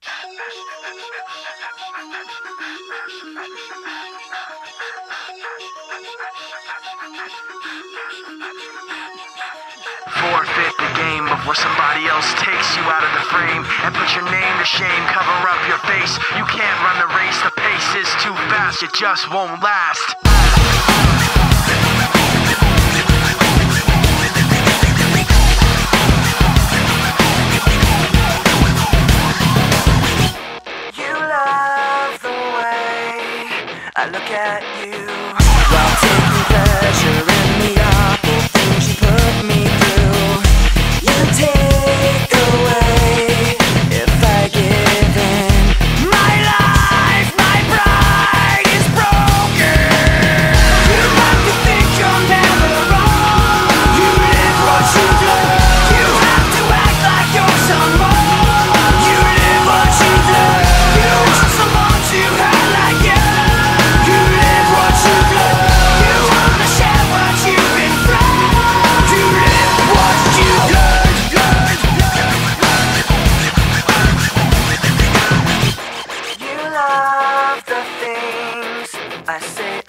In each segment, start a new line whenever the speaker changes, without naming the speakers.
Forfeit the game before somebody else takes you out of the frame and put your name to shame. Cover up your face. You can't run the race. The pace is too fast. It just won't last.
I look at you while taking pleasure in the art.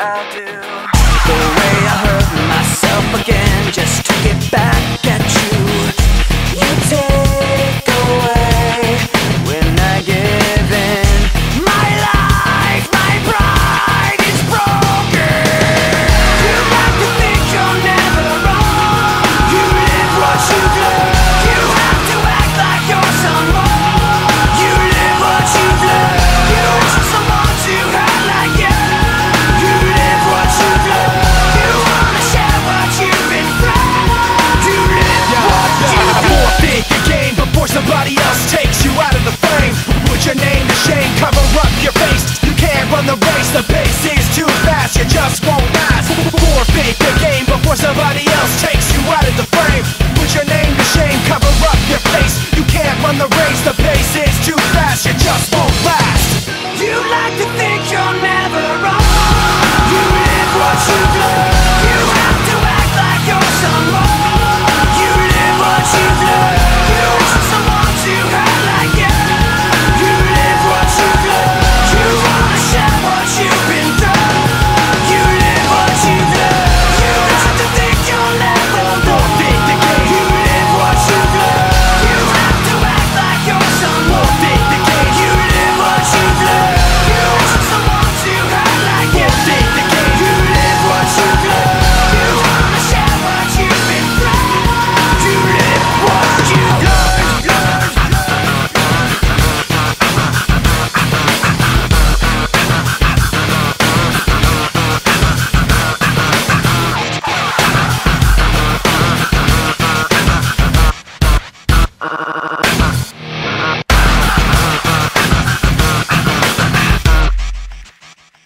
I'll do.